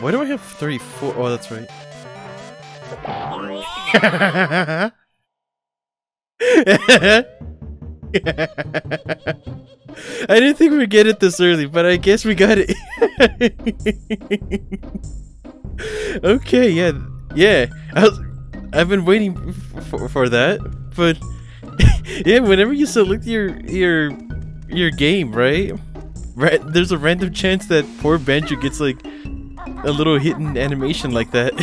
Why do I have three, four? Oh, that's right. I didn't think we'd get it this early, but I guess we got it. okay, yeah, yeah. I was, I've been waiting for, for that, but yeah, whenever you select your your your game, right? There's a random chance that poor Banjo gets like a little hidden animation like that.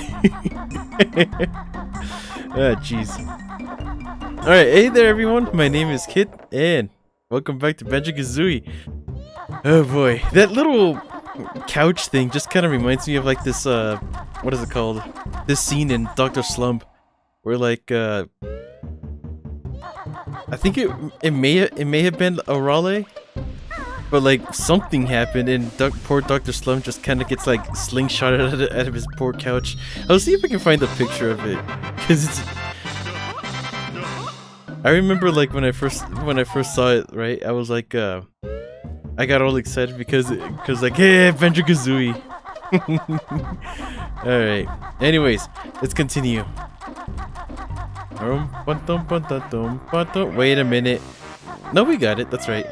ah, jeez. Alright, hey there everyone, my name is Kit, and welcome back to Banjo-Kazooie. Oh boy, that little couch thing just kind of reminds me of like this, uh, what is it called? This scene in Dr. Slump, where like, uh, I think it it may it may have been Arale, but like something happened and poor Dr. Slump just kind of gets like slingshotted out of, out of his poor couch. I'll see if I can find a picture of it, cause it's. I remember like when I first when I first saw it, right? I was like, uh, I got all excited because because like, hey, Adventure Kazooie. all right. Anyways, let's continue. Wait a minute. No, we got it. That's right.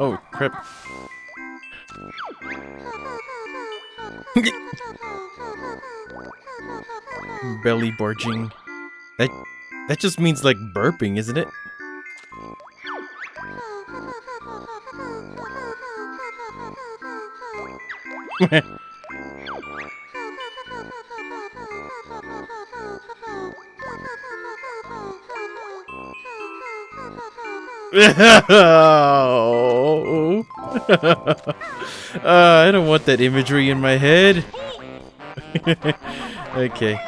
Oh, crap. Belly barging. That that just means like burping, isn't it? uh, I don't want that imagery in my head. okay.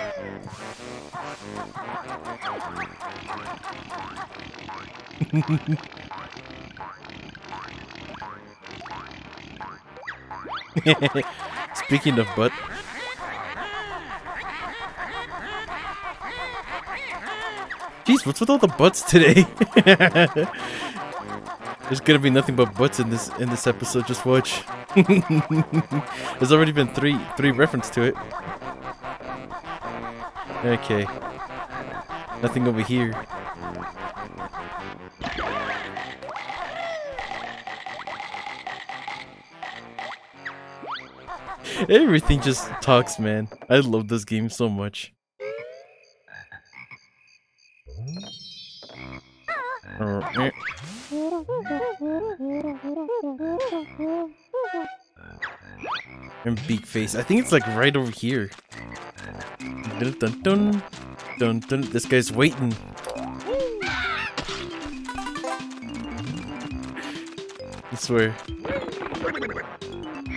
Speaking of butt. Jeez, what's with all the butts today? There's gonna be nothing but butts in this in this episode. Just watch. There's already been three three reference to it. Okay. Nothing over here. Everything just talks, man. I love this game so much. And beak face. I think it's like right over here. Dun dun dun dun dun. This guy's waiting. I swear.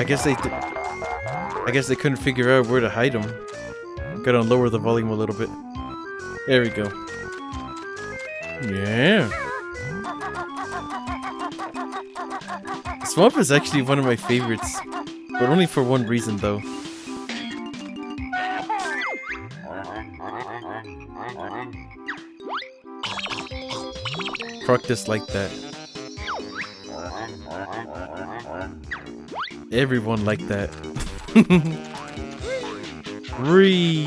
I guess they, I guess they couldn't figure out where to hide them. Gotta lower the volume a little bit. There we go. Yeah. Swamp is actually one of my favorites, but only for one reason though. Practice like that. Everyone like that. Free.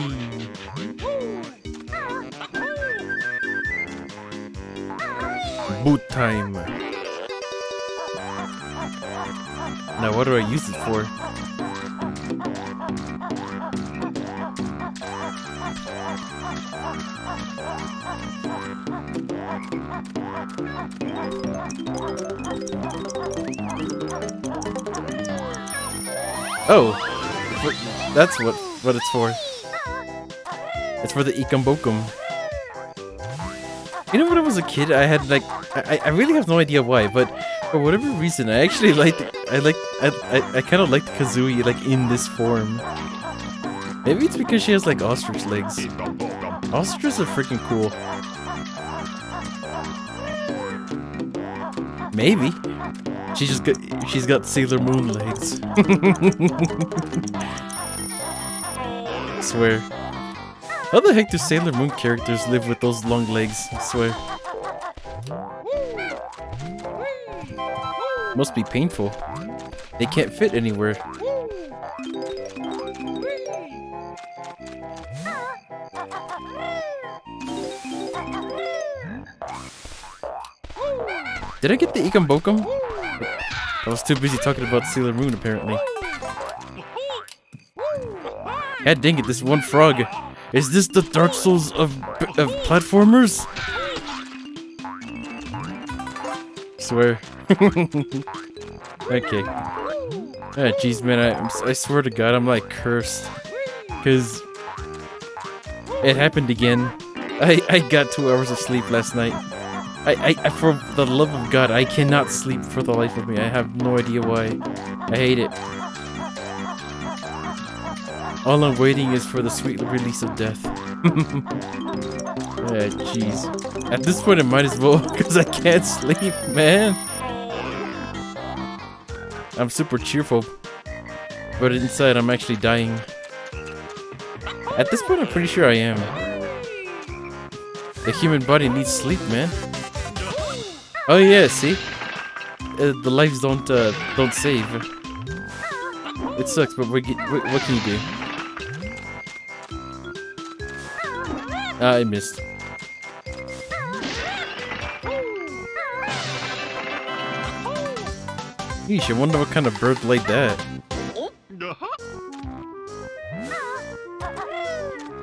Boot time. Now what do I use it for? Oh, That's what what it's for. It's for the Ikambokum. You know, when I was a kid, I had like I, I really have no idea why, but for whatever reason, I actually liked I like I I, I kind of liked Kazooie like in this form. Maybe it's because she has like ostrich legs. Ostriches are freaking cool. Maybe. She just got she's got Sailor Moon legs. swear. How the heck do Sailor Moon characters live with those long legs? I swear. Must be painful. They can't fit anywhere. Did I get the Ikam Bokum? I was too busy talking about Sailor Moon, apparently. God dang it, this one frog. Is this the Dark Souls of, of platformers? Swear. okay. Ah, jeez, man, I, I swear to God, I'm like cursed. Because it happened again. I, I got two hours of sleep last night. I, I, for the love of God, I cannot sleep for the life of me. I have no idea why. I hate it. All I'm waiting is for the sweet release of death. yeah, jeez. At this point, I might as well, because I can't sleep, man. I'm super cheerful, but inside I'm actually dying. At this point, I'm pretty sure I am. The human body needs sleep, man. Oh yeah, see? Uh, the lives don't uh, don't save. It sucks, but what, what can you do? Ah, I missed. Yeesh, I wonder what kind of bird laid that.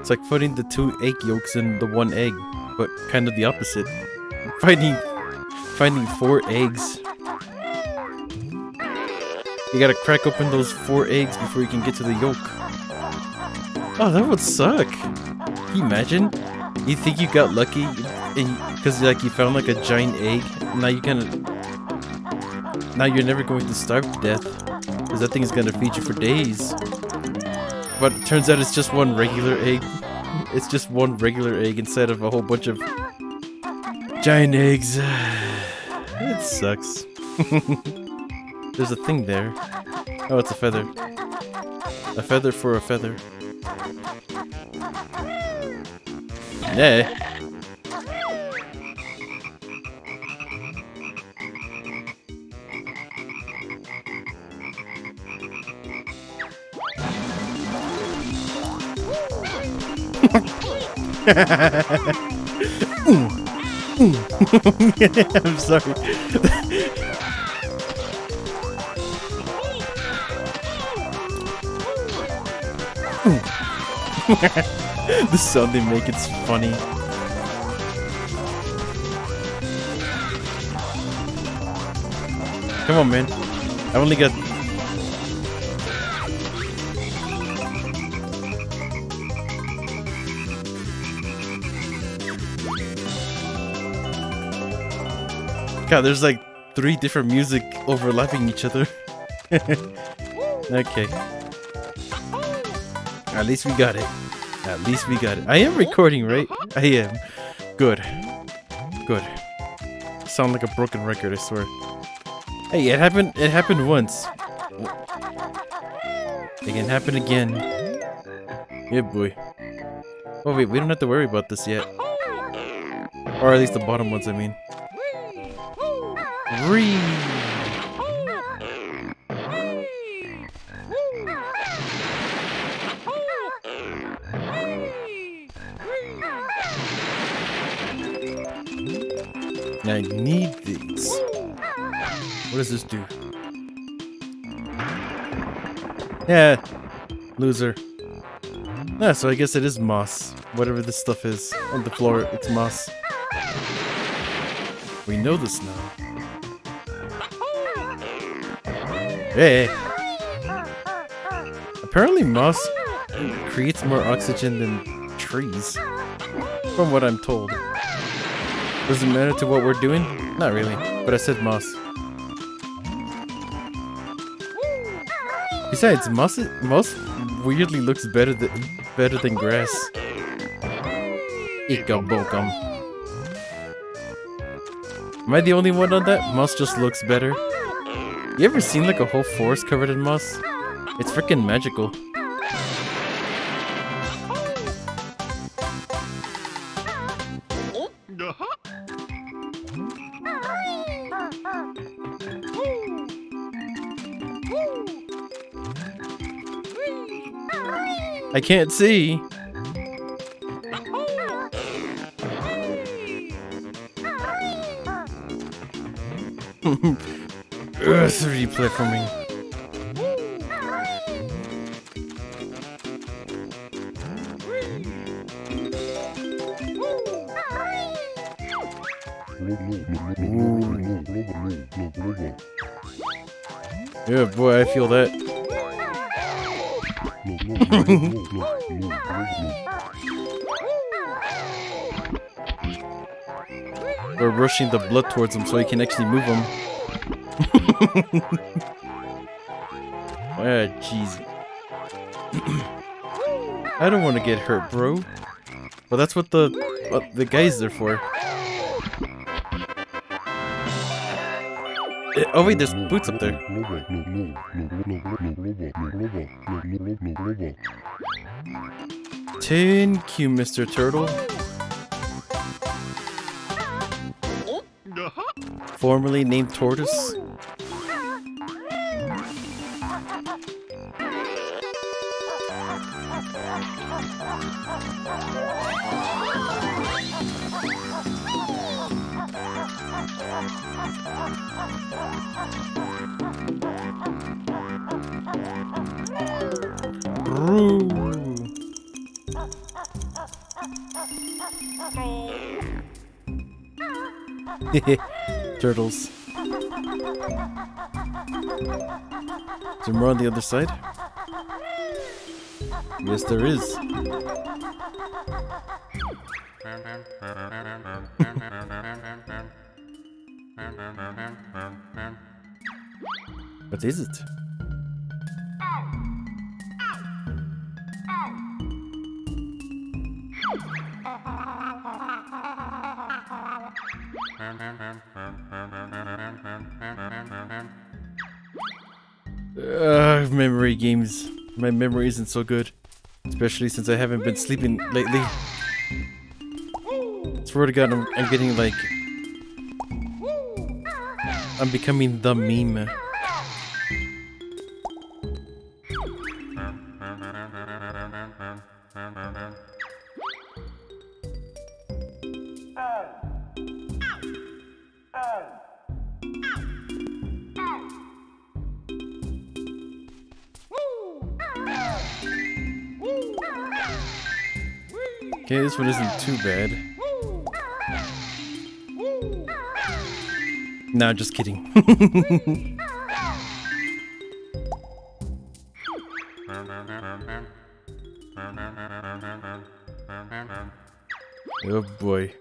It's like putting the two egg yolks in the one egg, but kind of the opposite. Finding, finding four eggs. You gotta crack open those four eggs before you can get to the yolk. Oh, that would suck. Can you imagine? You think you got lucky because like you found like a giant egg. Now you're gonna, now you're never going to starve to death because that thing is gonna feed you for days. But it turns out it's just one regular egg. It's just one regular egg instead of a whole bunch of giant eggs. It sucks. There's a thing there. Oh, it's a feather. A feather for a feather. Yeah. I'm sorry. the sound they make, it's funny. Come on, man. I only got... God, there's like three different music overlapping each other. okay. At least we got it. At least we got it. I am recording, right? I am. Good. Good. Sound like a broken record, I swear. Hey, it happened it happened once. It can happen again. Yeah, boy. Oh wait, we don't have to worry about this yet. Or at least the bottom ones, I mean. I need these. What does this do? Yeah, loser. Yeah, so I guess it is moss. Whatever this stuff is on the floor, it's moss. We know this now. Hey! Apparently moss creates more oxygen than trees. From what I'm told. Does it matter to what we're doing? Not really, but I said moss. Besides, moss, moss weirdly looks better than better than grass. Ika bokum. Am I the only one on that? Moss just looks better. You ever seen like a whole forest covered in moss? It's freaking magical. I can't see. Ugh, 3D platforming. Yeah, boy, I feel that. We're rushing the blood towards him so he can actually move him. ah, jeez. I don't want to get hurt, bro. Well, that's what the what the guy's there for. Eh, oh wait, there's boots up there. Thank you, Mr. Turtle. Formerly named Tortoise. Turtles. Is there more on the other side? Yes, there is. Is it? Uh, memory games. My memory isn't so good. Especially since I haven't been sleeping lately. Swear to god, I'm, I'm getting like... I'm becoming the meme. Okay, this one isn't too bad. No, just kidding. oh boy.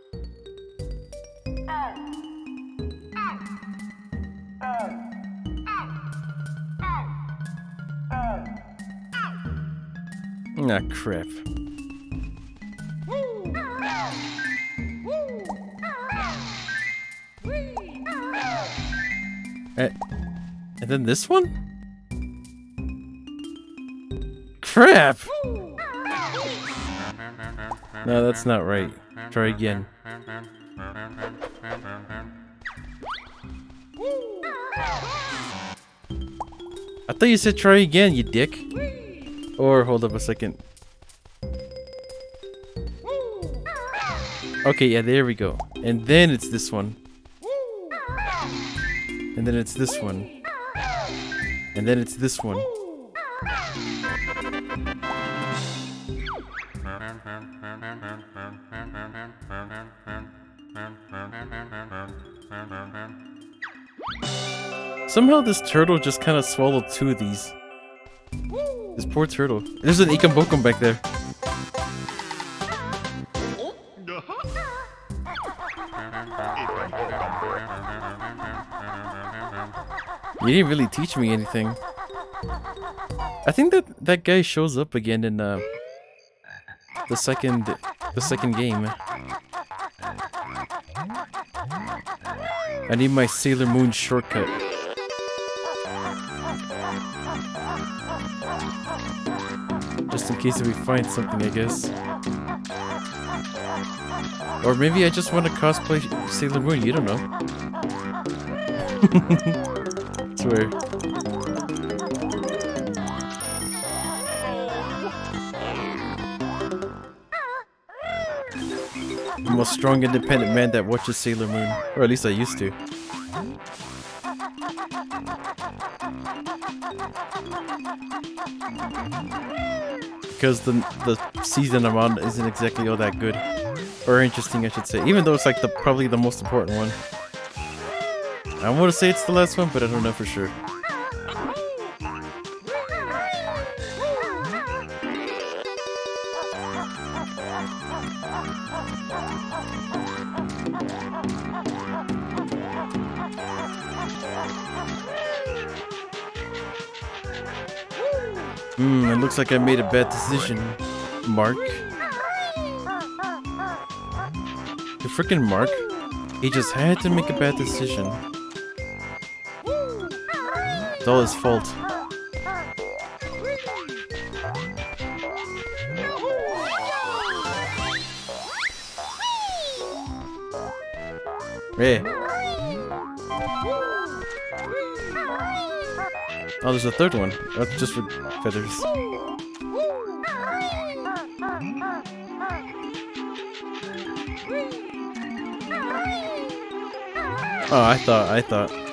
Ah, crap. And then this one? Crap! No, that's not right. Try again. I thought you said try again, you dick. Or hold up a second. Okay, yeah, there we go. And then it's this one. And then it's this one. And then it's this one. Somehow this turtle just kind of swallowed two of these. This poor turtle. There's an Ikambokum back there. You didn't really teach me anything. I think that that guy shows up again in uh, the second the second game. I need my Sailor Moon shortcut. Just in case if we find something, I guess. Or maybe I just want to cosplay Sailor Moon, you don't know. Swear. I'm a strong, independent man that watches Sailor Moon. Or at least I used to. Because the, the season I'm on isn't exactly all that good. Or interesting, I should say. Even though it's like the probably the most important one. I want to say it's the last one, but I don't know for sure. Hmm, it looks like I made a bad decision, Mark. The freaking Mark? He just had to make a bad decision. It's all his fault. Hey. Oh, there's a third one. That's just for feathers. Oh, I thought, I thought.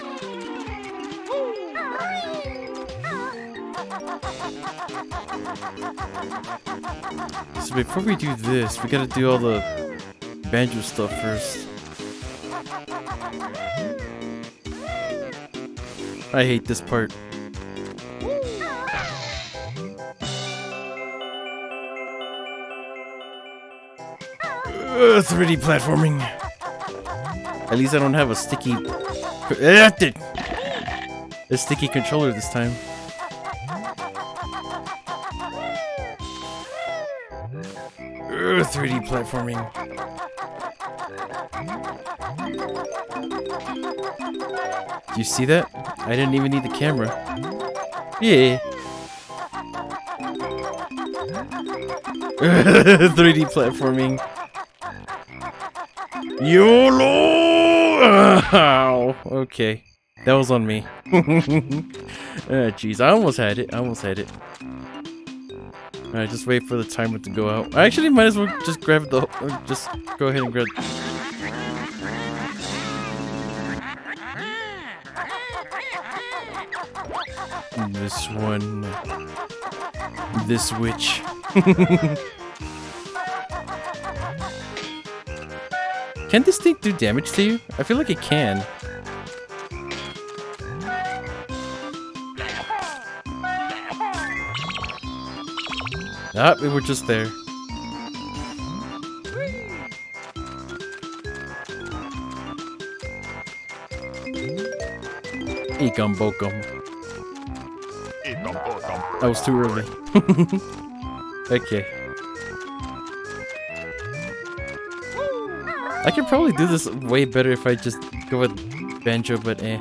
Before we do this, we gotta do all the banjo stuff first. I hate this part. Ugh, 3D platforming. At least I don't have a sticky... Eh, a sticky controller this time. Ugh, 3D platforming. Do you see that? I didn't even need the camera. Yeah. 3D platforming. YOLO! Ow. Okay. That was on me. Ah, jeez, I almost had it. I almost had it. Alright, just wait for the timer to go out. I actually might as well just grab the... Just go ahead and grab... This one... This witch. Can this thing do damage to you? I feel like it can. Ah, we were just there. Ecom Bokum. That was too early. okay. I could probably do this way better if I just go with Banjo, but eh.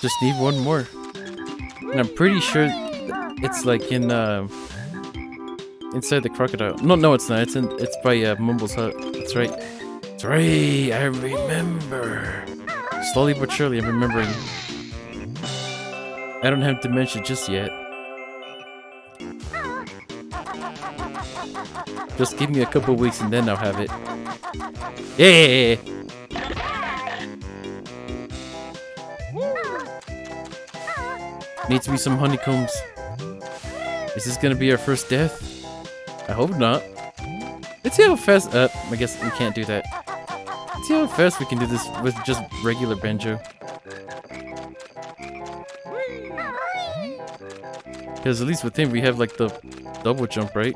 Just need one more. And I'm pretty sure it's like in uh, inside the crocodile. No, no, it's not. It's in. It's by uh, Mumbo's hut. That's right. That's right. I remember. Slowly but surely, I'm remembering. I don't have dementia just yet. Just give me a couple weeks and then I'll have it. Yeah. Needs to be some honeycombs. Is this gonna be our first death? I hope not. Let's see how fast. Uh, I guess we can't do that. Let's see how fast we can do this with just regular banjo. Because at least with him, we have like the double jump, right?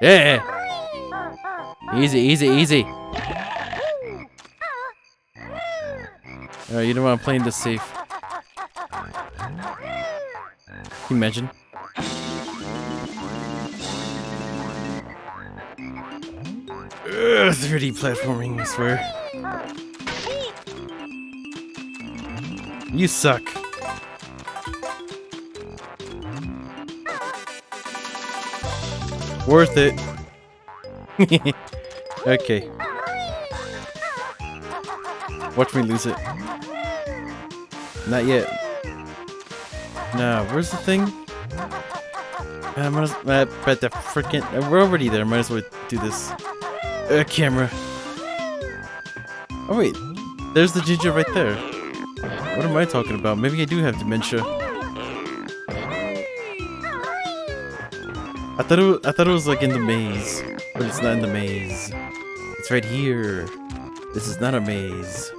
Yeah! Easy, easy, easy. You know what? I'm playing this safe. Can you imagine? Ugh, 3D platforming, I swear. You suck. Worth it. okay. Watch me lose it. Not yet. Nah, where's the thing? I might as, uh, but the freaking we're already there. Might as well do this. Uh, camera. Oh wait, there's the Jinjo right there. What am I talking about? Maybe I do have dementia. I thought it was, I thought it was like in the maze, but it's not in the maze. It's right here. This is not a maze.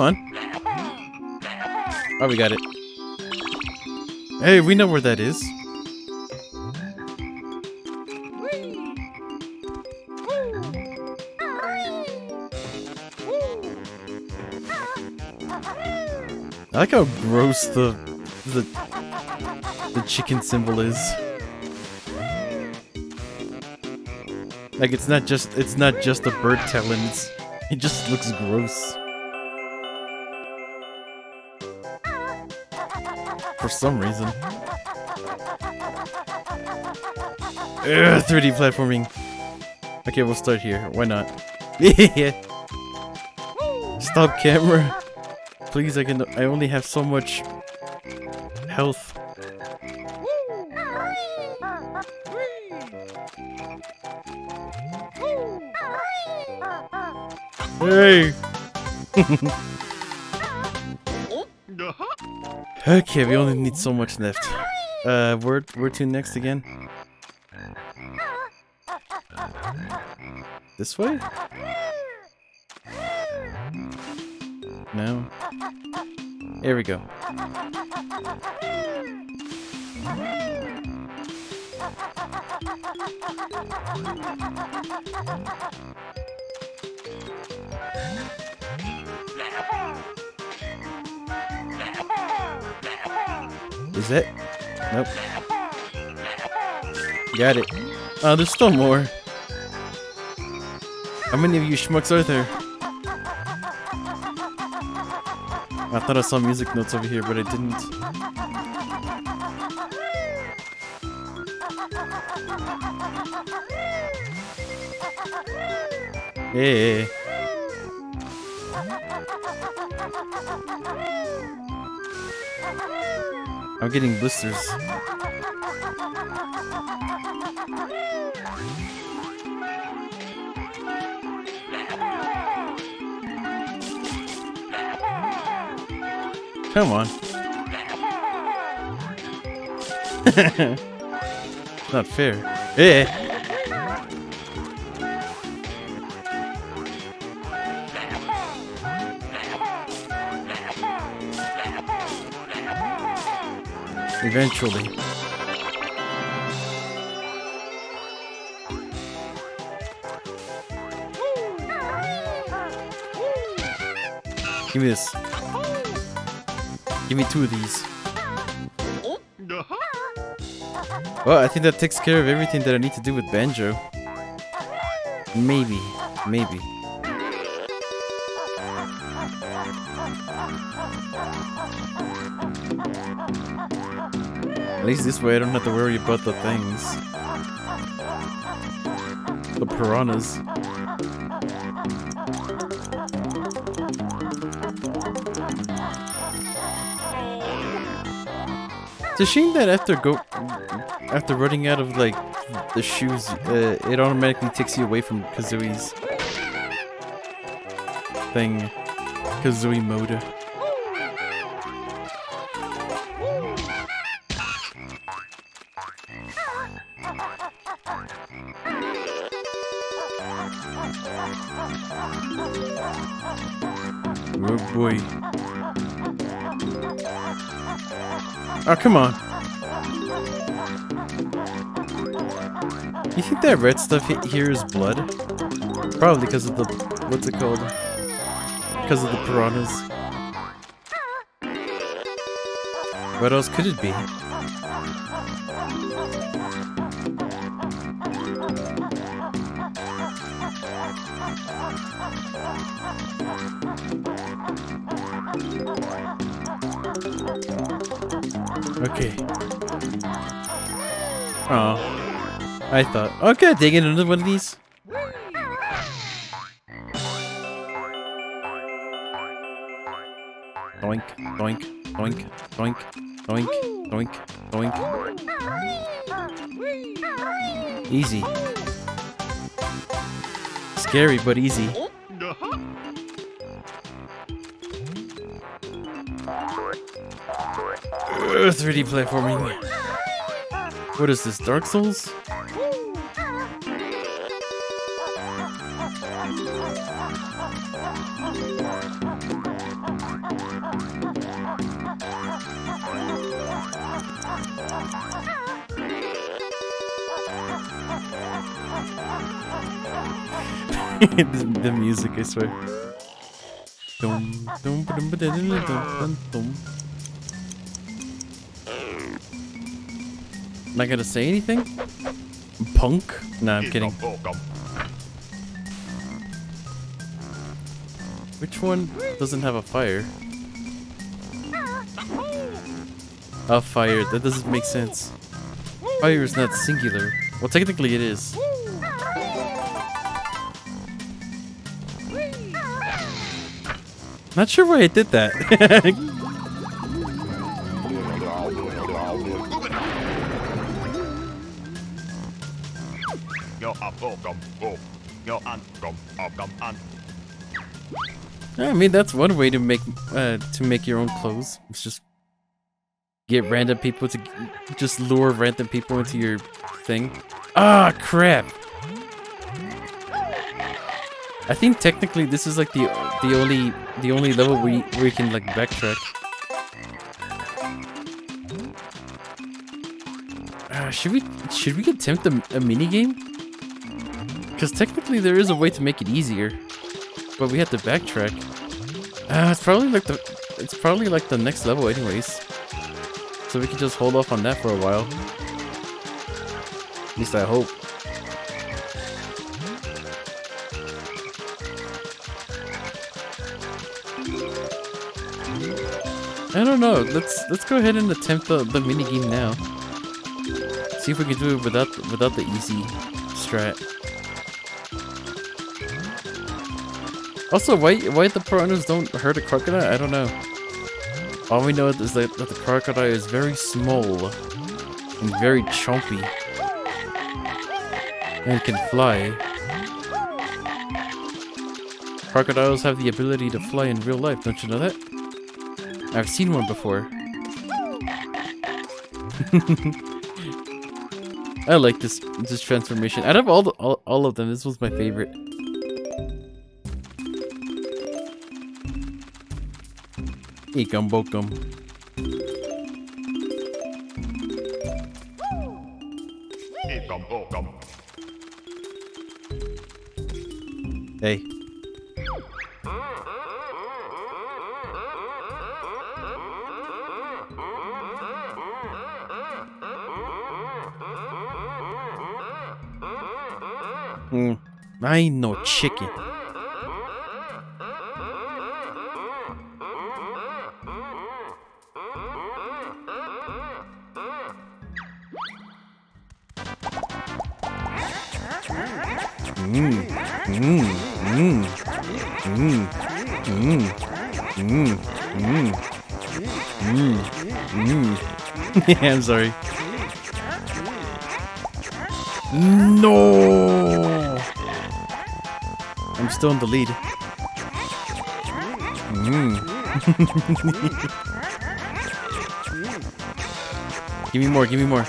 Come on. Oh, we got it. Hey, we know where that is. I like how gross the the the chicken symbol is. Like it's not just it's not just a bird talons. It just looks gross. For some reason. Ugh, 3D platforming. Okay, we'll start here. Why not? Stop camera. Please, I can. I only have so much health. Hey. okay, we only need so much left. Uh, where where to next again? This way? No. Here we go. Is it? Nope. Got it. Oh, there's still more. How many of you schmucks are there? I thought I saw music notes over here, but I didn't. Hey. I'm getting blisters. Come on. Not fair. Eh. Eventually. Give me this. Give me two of these. Well, I think that takes care of everything that I need to do with Banjo. Maybe. Maybe. Least this way I don't have to worry about the things. The piranhas. It's a shame that after go after running out of like the shoes, uh, it automatically takes you away from Kazooie's thing, Kazooie mode. Oh, come on. You think that red stuff he- here is blood? Probably because of the... What's it called? Because of the piranhas. What else could it be? I thought. Okay, digging another one of these. Doink, doink, doink, doink, doink, doink, doink. Easy. Scary, but easy. Ugh, 3D platforming. What is this, Dark Souls? Music, I swear. Dum, dum, dum, dum, dum. Am I gonna say anything? Punk? Nah, I'm kidding. Which one doesn't have a fire? A fire. That doesn't make sense. Fire is not singular. Well, technically it is. Not sure why I did that. I mean, that's one way to make uh, to make your own clothes. It's just get random people to just lure random people into your thing. Ah, crap! I think technically this is like the the only the only level where you, where you can like backtrack. Uh, should we should we attempt a, a mini game? Because technically there is a way to make it easier, but we have to backtrack. Uh, it's probably like the it's probably like the next level anyways. So we can just hold off on that for a while. At least I hope. I don't know. Let's let's go ahead and attempt the, the mini game now. See if we can do it without without the easy strat. Also, why why the piranhas don't hurt a crocodile? I don't know. All we know is that, that the crocodile is very small and very chompy and can fly. Crocodiles have the ability to fly in real life, don't you know that? I've seen one before. I like this this transformation. Out of all the, all, all of them, this was my favorite. Ikam bokum. Hey. I ain't no chicken. Mm, mm, mm, mm, mm, mm, mm, mm, mm. yeah, I'm sorry. No! I'm still in the lead. Mm. give me more, give me more.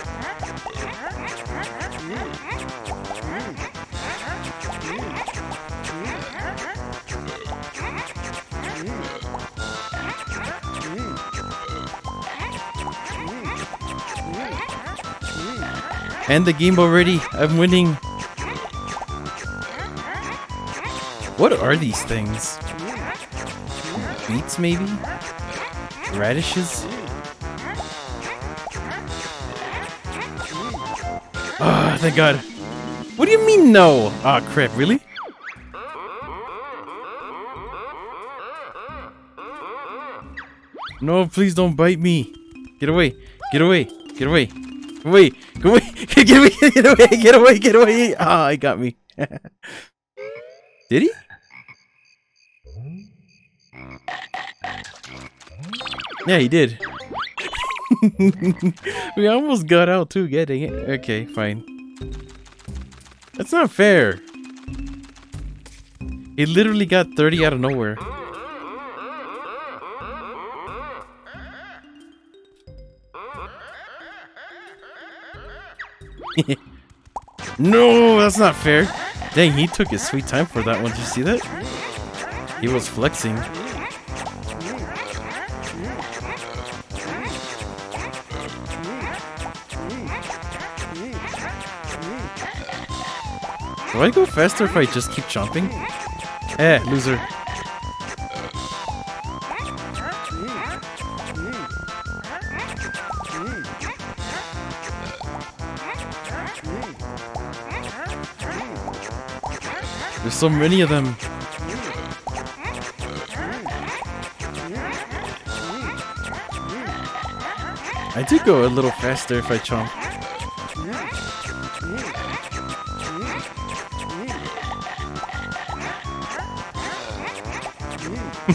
And the game already. I'm winning. What are these things? Beets, maybe? Radishes? Ah, thank God. What do you mean no? Ah, crap, really? No, please don't bite me. Get away. Get away. Get away. Get away. Get away. Get away. Get away. Get away. Get away. Ah, he got me. Did he? Yeah, he did. we almost got out too, getting it. Okay, fine. That's not fair. He literally got 30 out of nowhere. no, that's not fair. Dang, he took his sweet time for that one. Did you see that? He was flexing. Do I go faster if I just keep jumping? Eh, loser. There's so many of them. I do go a little faster if I chomp.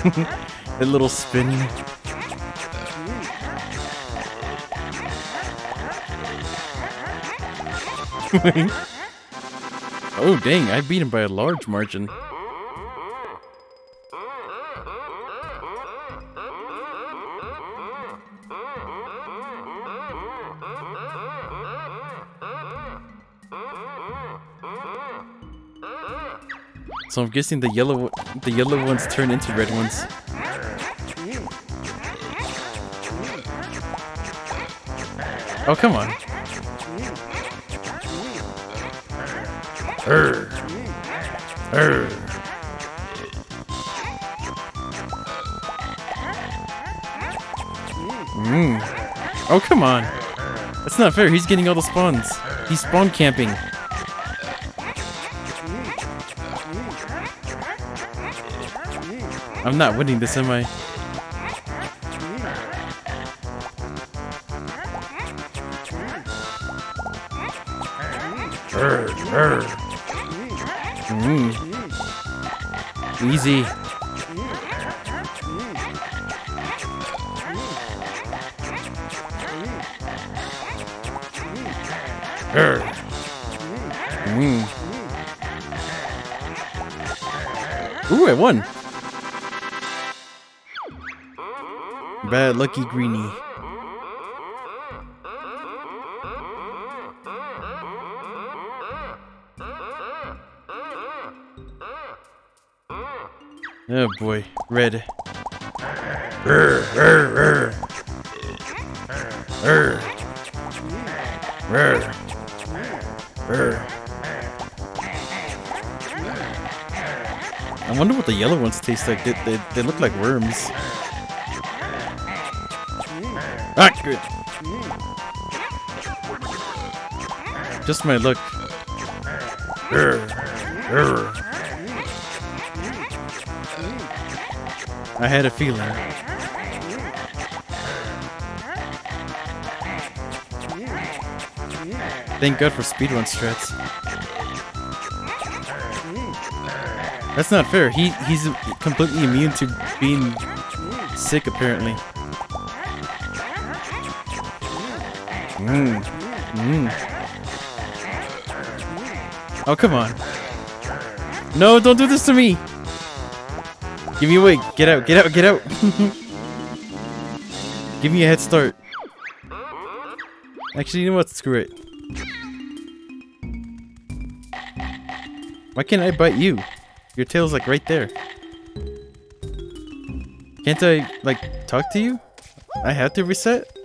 a little spin. oh dang, I beat him by a large margin. So I'm guessing the yellow the yellow ones turn into red ones. Oh come on. Urgh. Urgh. Mm. Oh come on. That's not fair. He's getting all the spawns. He's spawn camping. I'm not winning this, am I? Mm. Easy. Mm. Ooh, I won. Bad lucky greenie. Oh boy, red. I wonder what the yellow ones taste like. They, they, they look like worms. Ah, good. Just my. Urgh. I had a feeling. Thank God for speedrun strats. That's not fair. He he's completely immune to being sick apparently. Mmm. Mmm. Oh come on. No, don't do this to me! Give me a away. Get out, get out, get out. Give me a head start. Actually, you know what? Screw it. Why can't I bite you? Your tail's like right there. Can't I, like, talk to you? I have to reset?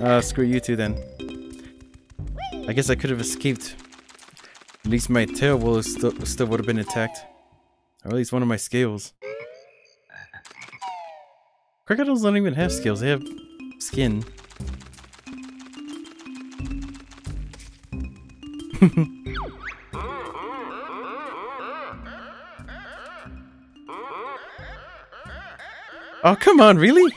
Uh, screw you two then. I guess I could have escaped. At least my tail will still still would have been intact. Or at least one of my scales. Crocodiles don't even have scales, they have skin. oh, come on, really?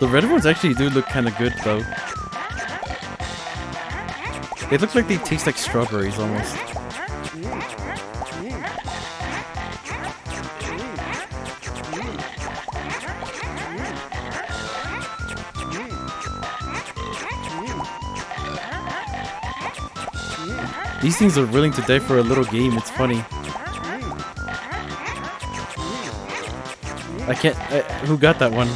The red ones actually do look kind of good, though. They look like they taste like strawberries, almost. These things are willing to die for a little game, it's funny. I can't. Uh, who got that one?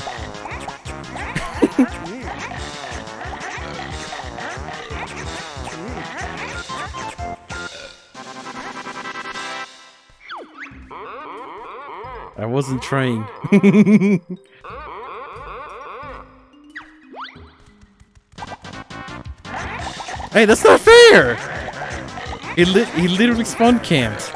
I wasn't trying. hey, that's not fair! He, li he literally spawn camped.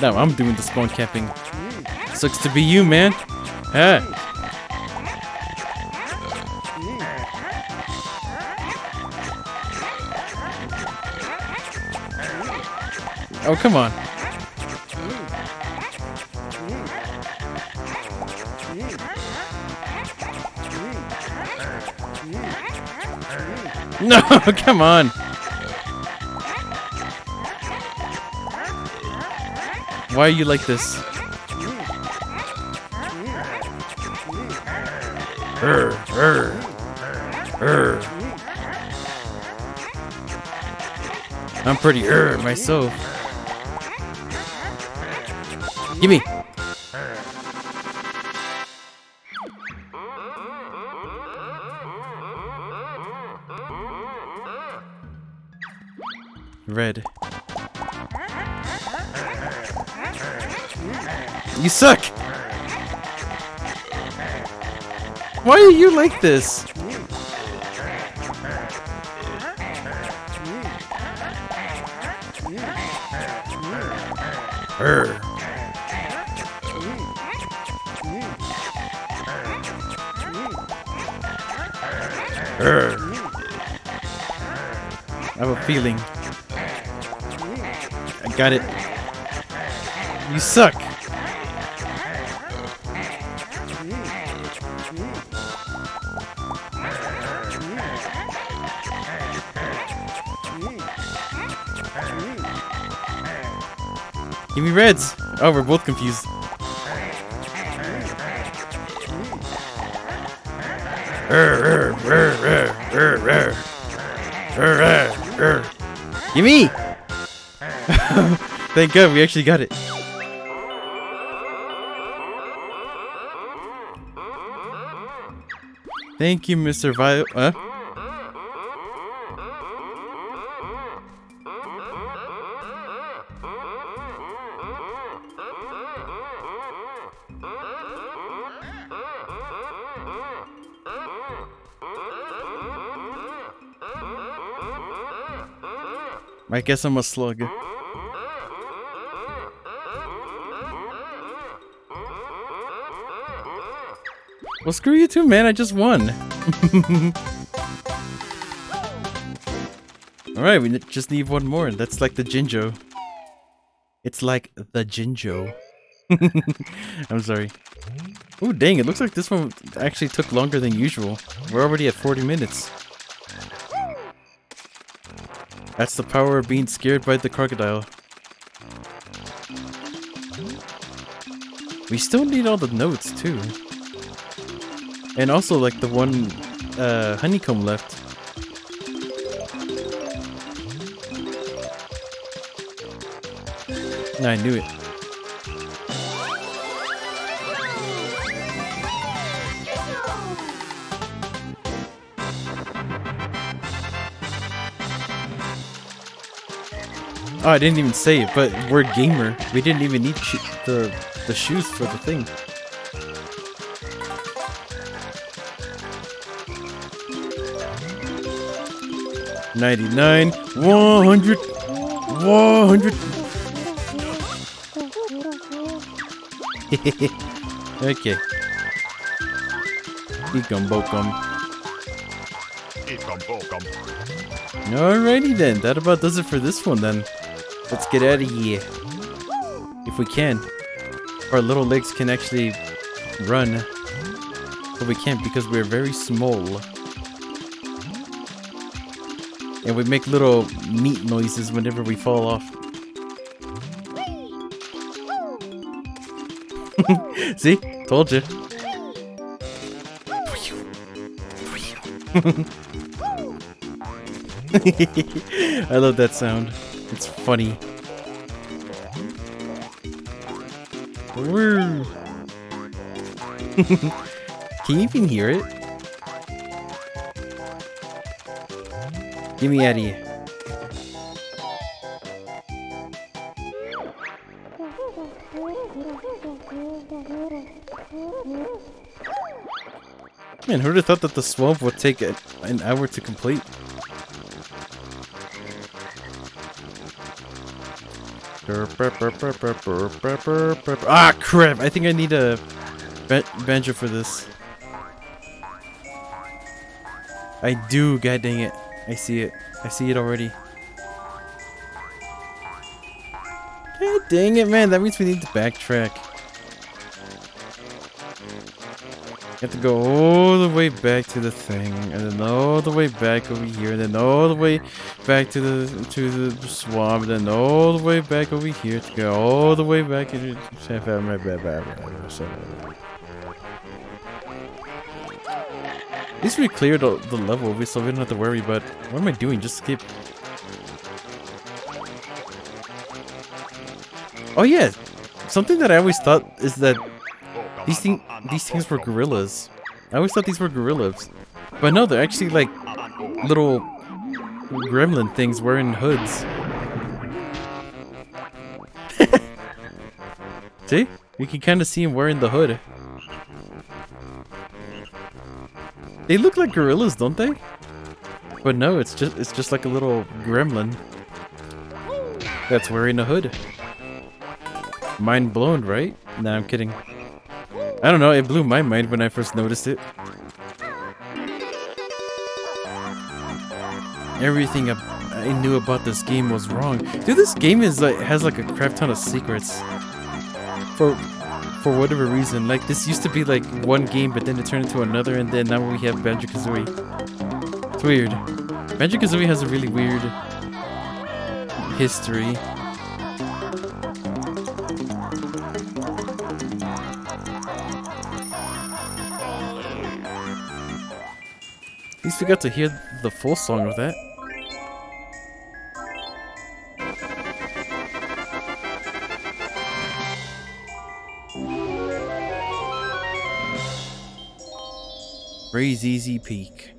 No, I'm doing the spawn camping. Sucks to be you, man. Ah. Oh, come on. No, come on. Why are you like this? I'm pretty urgh myself. Gimme! Red. You suck! Why are you like this? Got it. You suck. Give me reds. Oh, we're both confused. Give me! Thank God we actually got it. Thank you, Mr. Vio- uh? I guess I'm a slug. Well, screw you too, man. I just won. Alright, we just need one more. That's like the Jinjo. It's like the Jinjo. I'm sorry. Oh, dang. It looks like this one actually took longer than usual. We're already at 40 minutes. That's the power of being scared by the crocodile. We still need all the notes, too. And also like the one uh, honeycomb left. I knew it. Oh, I didn't even say it, but we're gamer. We didn't even need the the shoes for the thing. Ninety-nine, one hundred, one hundred. okay. Ekum bokum. Alrighty then, that about does it for this one then. Let's get out of here. If we can. Our little legs can actually run. But we can't because we're very small. And we make little meat noises whenever we fall off. See? Told you. I love that sound. It's funny. Can you even hear it? Get me out of here. Man, who'd have thought that the swamp would take an hour to complete? Ah, crap! I think I need a banjo for this. I do, god dang it. I see it. I see it already. Dang it, man. That means we need to backtrack. Have to go all the way back to the thing, and then all the way back over here, and then all the way back to the to the swamp, and then all the way back over here to go all the way back into At least we cleared the, level, so we don't have to worry. But what am I doing? Just skip. Oh yeah, something that I always thought is that these thing these things were gorillas. I always thought these were gorillas. But no, they're actually like little gremlin things wearing hoods. see? You can kind of see them wearing the hood. They look like gorillas, don't they? But no, it's just it's just like a little gremlin that's wearing a hood. Mind blown, right? Nah, I'm kidding. I don't know, it blew my mind when I first noticed it. Everything I knew about this game was wrong. Dude, this game is like has like a crap ton of secrets. For for whatever reason. Like this used to be like one game, but then it turned into another, and then now we have Banjo Kazooie. It's weird. Banjo Kazooie has a really weird history. At least we got to hear the full song of that. Easy Peak.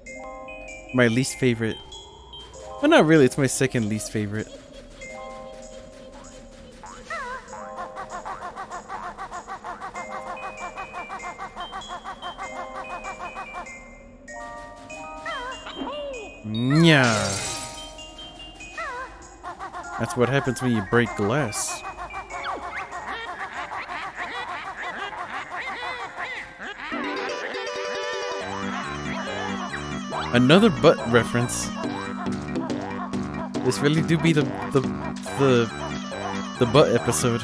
My least favorite. Well, not really. It's my second least favorite. Nya. That's what happens when you break glass. Another butt reference. This really do be the the the the butt episode.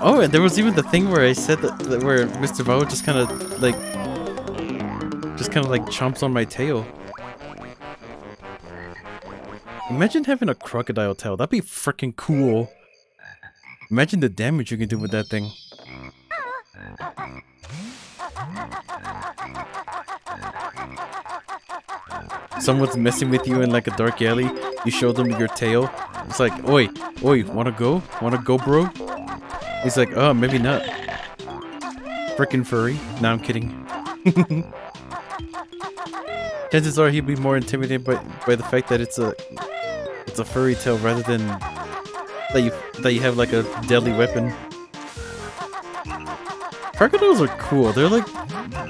Oh, and there was even the thing where I said that, that where Mr. Vo just kind of like just kind of like chomps on my tail. Imagine having a crocodile tail. That'd be freaking cool. Imagine the damage you can do with that thing. Someone's messing with you in like a dark alley. You show them your tail. It's like, oi, oi, wanna go? Wanna go, bro? He's like, oh, maybe not. Frickin' furry. No, I'm kidding. Chances are he'd be more intimidated by, by the fact that it's a it's a furry tail rather than that you that you have like a deadly weapon. Crocodiles are cool. They're like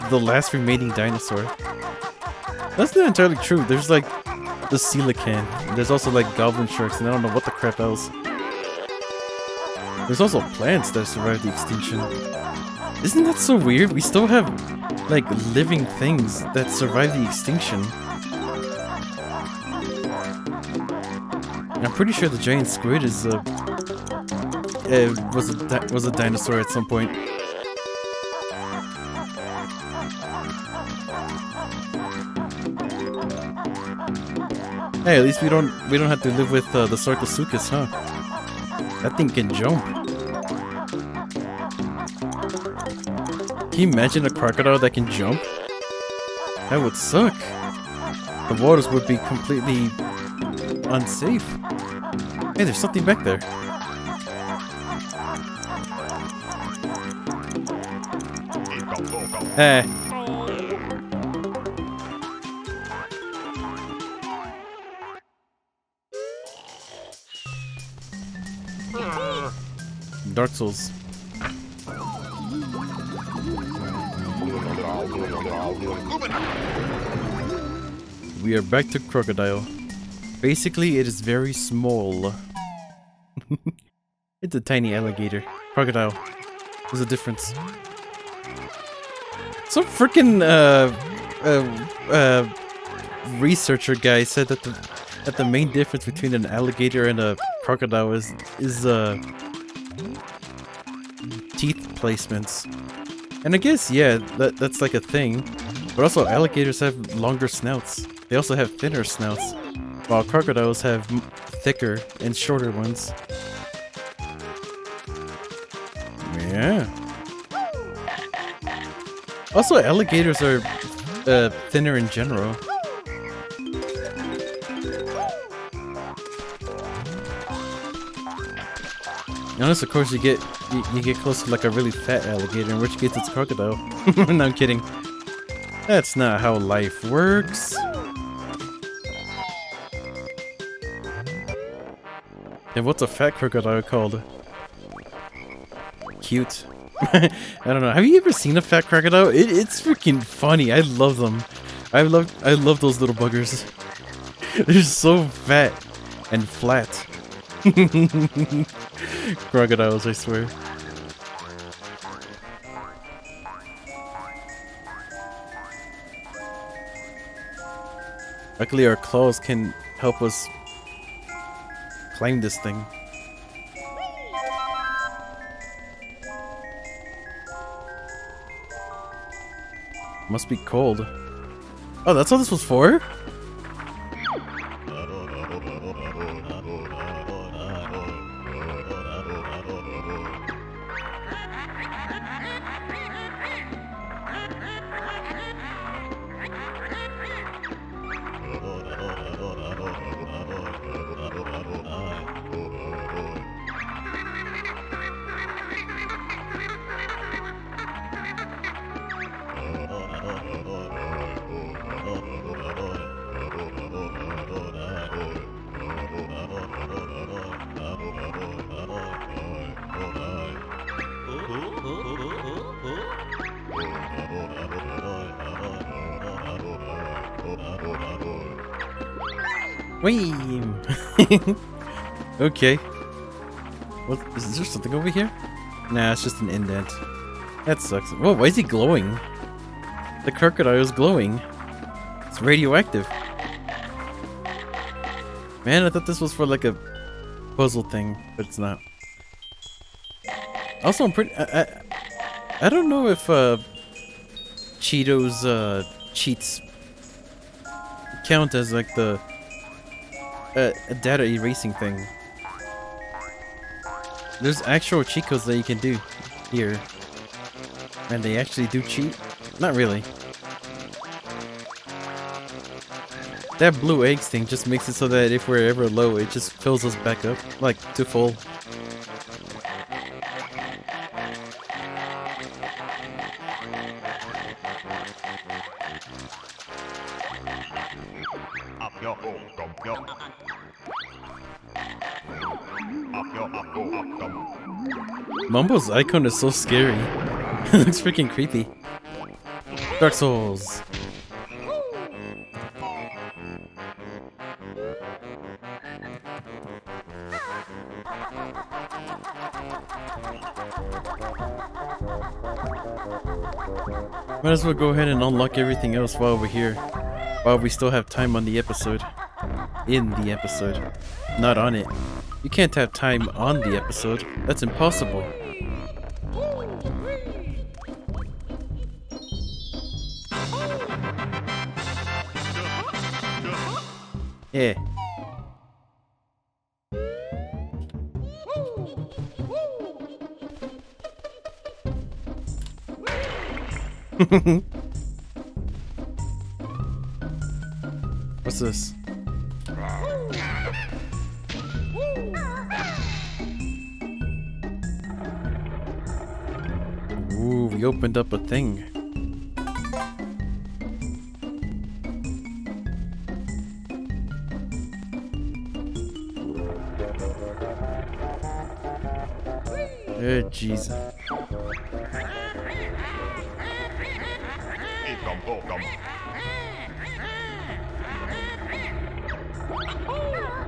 the last remaining dinosaur. That's not entirely true. There's like the coelacanth. There's also like goblin sharks, and I don't know what the crap else. There's also plants that survived the extinction. Isn't that so weird? We still have like living things that survived the extinction. I'm pretty sure the giant squid is a uh, was a was a dinosaur at some point. Hey, at least we don't we don't have to live with uh, the Sarcosuchus, huh? That thing can jump. Can you imagine a crocodile that can jump? That would suck. The waters would be completely unsafe. Hey, there's something back there. Eh. Dark Souls. We are back to Crocodile. Basically, it is very small. it's a tiny alligator. Crocodile. There's a difference. Some freaking uh, uh, uh, researcher guy said that the that the main difference between an alligator and a crocodile is is uh teeth placements. And I guess yeah, that that's like a thing. But also alligators have longer snouts. They also have thinner snouts, while crocodiles have thicker and shorter ones. Yeah. Also, alligators are uh, thinner in general. Unless, of course, you get you, you, get close to like a really fat alligator, in which case it's crocodile. no, I'm kidding. That's not how life works. And what's a fat crocodile called? Cute. I don't know. Have you ever seen a fat crocodile? It, it's freaking funny. I love them. I love I love those little buggers. They're so fat and flat. Crocodiles, I swear. Luckily our claws can help us claim this thing. Must be cold. Oh, that's all this was for? Okay. What is there something over here? Nah, it's just an indent. That sucks. Whoa, why is he glowing? The crocodile is glowing. It's radioactive. Man, I thought this was for like a puzzle thing, but it's not. Also, I'm pretty. I, I, I don't know if uh, Cheato's uh, cheats count as like the a data erasing thing. There's actual cheat codes that you can do here. And they actually do cheat? Not really. That blue eggs thing just makes it so that if we're ever low, it just fills us back up, like to full. Mumbo's icon is so scary. it looks freaking creepy. Dark Souls. Might as well go ahead and unlock everything else while we're here. While we still have time on the episode. In the episode. Not on it. You can't have time on the episode. That's impossible. What's this? Ooh, we opened up a thing. Oh, jeez.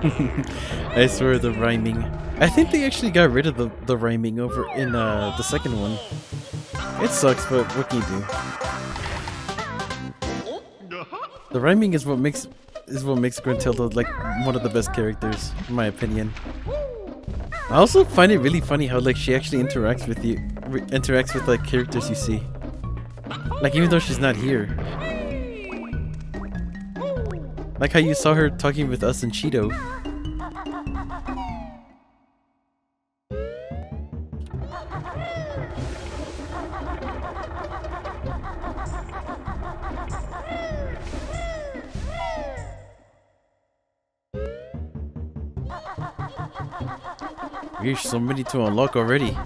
I swear the rhyming. I think they actually got rid of the, the rhyming over in uh, the second one. It sucks, but what can you do? The rhyming is what makes is what makes Gruntilda like one of the best characters, in my opinion. I also find it really funny how like she actually interacts with you, interacts with like characters you see. Like even though she's not here. Like how you saw her talking with us and Cheato. Yeesh, so many to unlock already.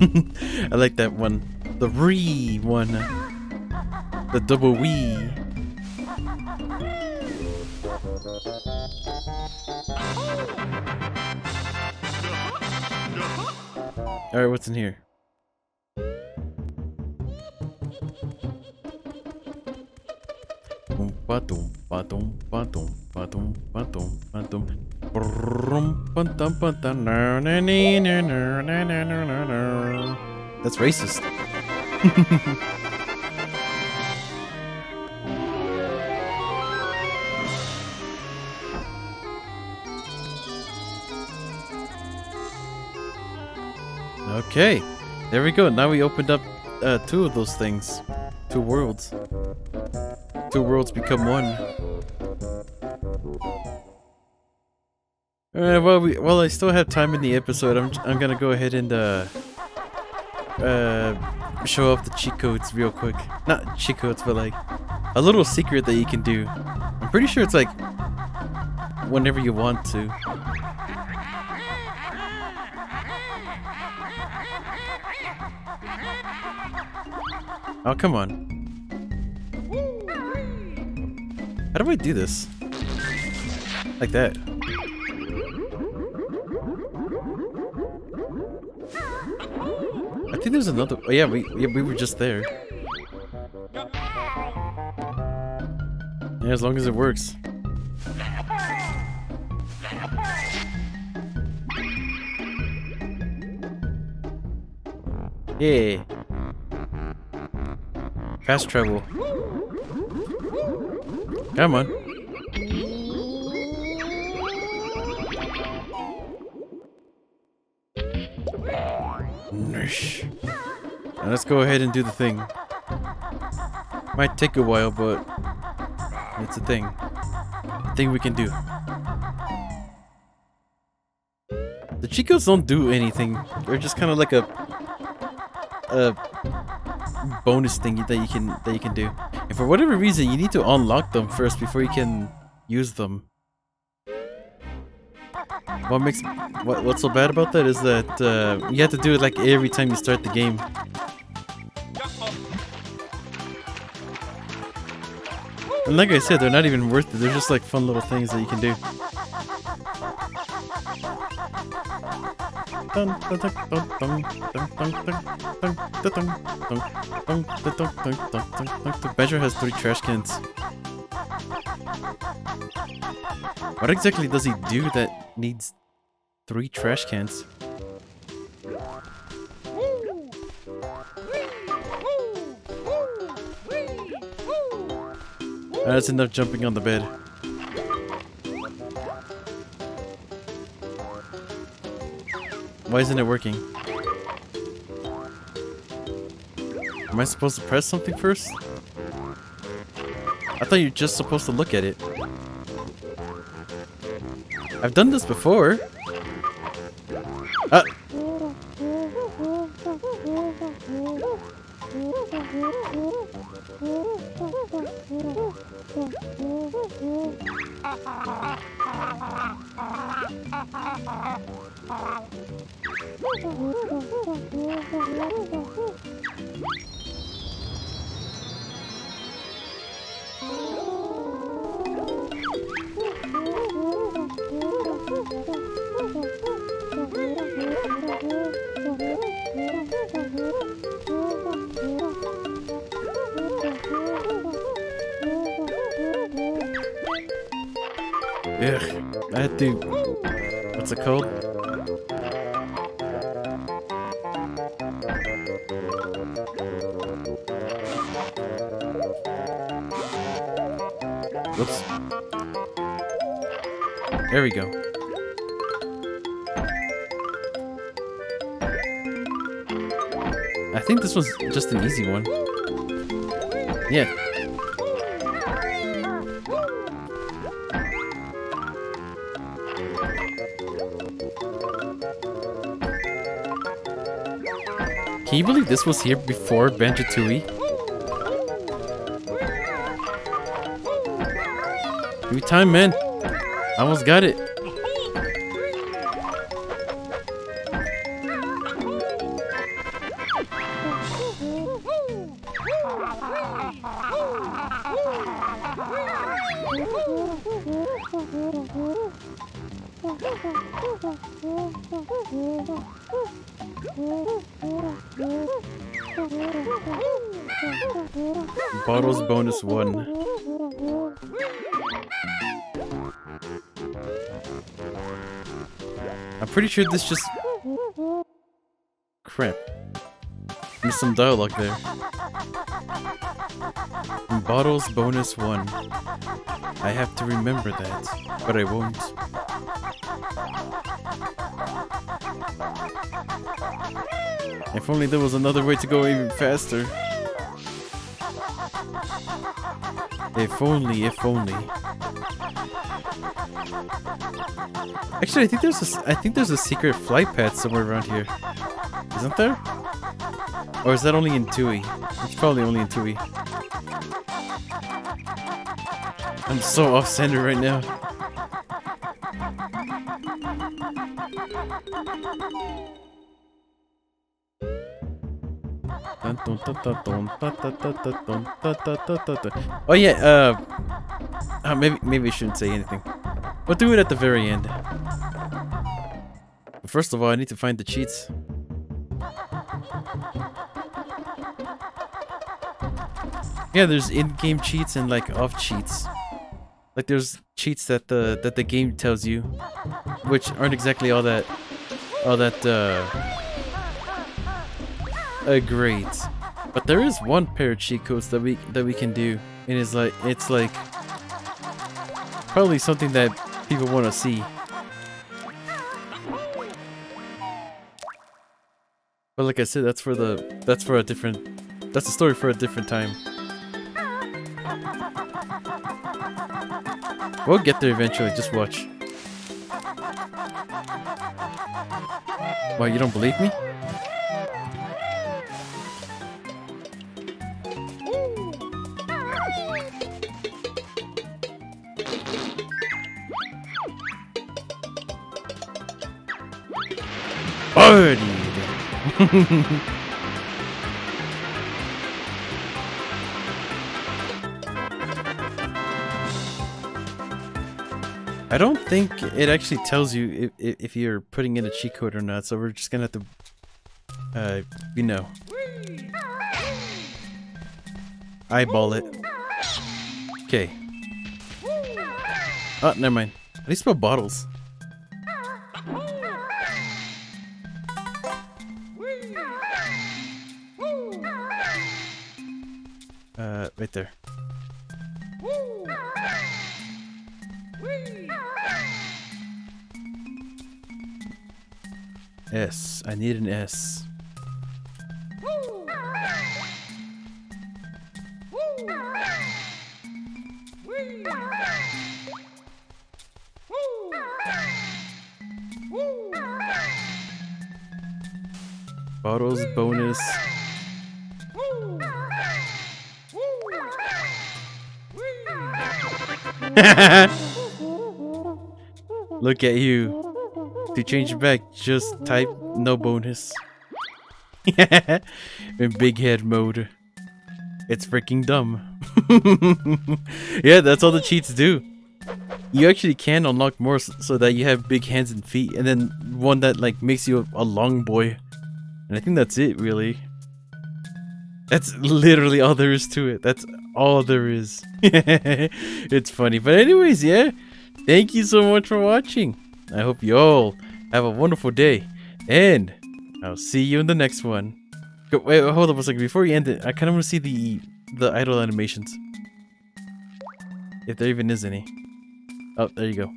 I like that one. The re one. The double wee. Alright, what's in here? That's racist. okay, there we go. Now we opened up uh, two of those things. Two worlds. Two worlds become one. Alright, well, we, well, I still have time in the episode. I'm, I'm gonna go ahead and, uh, uh, show off the cheat codes real quick. Not cheat codes, but like, a little secret that you can do. I'm pretty sure it's like, whenever you want to. Oh, come on. How do I do this? Like that. Think there's another. Oh yeah, we yeah, we were just there. Yeah, as long as it works. Yeah. Fast travel. Come on. Let's go ahead and do the thing. Might take a while, but it's a thing. A thing we can do. The Chicos don't do anything. They're just kind of like a a bonus thing that you can that you can do. And for whatever reason, you need to unlock them first before you can use them. What makes what what's so bad about that is that uh, you have to do it like every time you start the game. And like I said, they're not even worth it. They're just like fun little things that you can do. Badger has three trash cans. What exactly does he do that needs three trash cans? That's enough jumping on the bed. Why isn't it working? Am I supposed to press something first? I thought you're just supposed to look at it. I've done this before. This was just an easy one. Yeah, Can you believe this was here before Banjo-Tooie? Give me time, man. I almost got it. Pretty sure this just... Crap. There's some dialogue there. Bottles bonus one. I have to remember that, but I won't. If only there was another way to go even faster. If only, if only. Actually, I think there's a, I think there's a secret flight path somewhere around here. Isn't there? Or is that only in Tooie? It's probably only in Tooie. I'm so off center right now. Oh yeah, uh, uh, maybe maybe I shouldn't say anything. We'll do it at the very end. But first of all, I need to find the cheats. Yeah, there's in-game cheats and like off cheats. Like there's cheats that the that the game tells you, which aren't exactly all that all that uh, uh great. But there is one pair of cheat codes that we that we can do, and it's like it's like probably something that people want to see. But like I said, that's for the that's for a different that's a story for a different time. We'll get there eventually, just watch. Why, you don't believe me? I don't think it actually tells you if, if you're putting in a cheat code or not, so we're just gonna have to, uh, you know, eyeball it. Okay. Oh, never mind. At least about bottles. Uh, right there. S. I need an S. Bottles bonus. Look at you. To change back, just type no bonus. In big head mode. It's freaking dumb. yeah, that's all the cheats do. You actually can unlock more so that you have big hands and feet, and then one that like makes you a long boy. And I think that's it, really. That's literally all there is to it. That's all there is. it's funny. But anyways, yeah. Thank you so much for watching. I hope you all have a wonderful day. And I'll see you in the next one. Wait, hold up a second. Before you end it, I kind of want to see the the idle animations. If there even is any. Oh, there you go.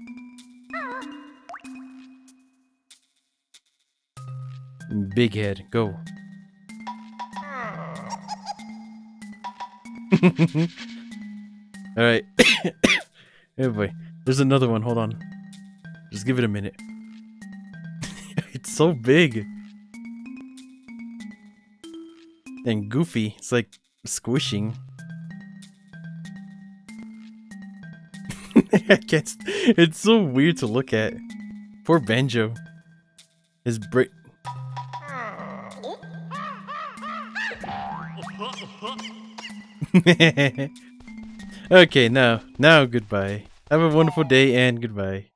Big head, go. Alright. oh boy. There's another one, hold on. Just give it a minute. it's so big. And goofy. It's like squishing. I guess it's so weird to look at. Poor Banjo. His brain. okay, now, now goodbye. Have a wonderful day and goodbye.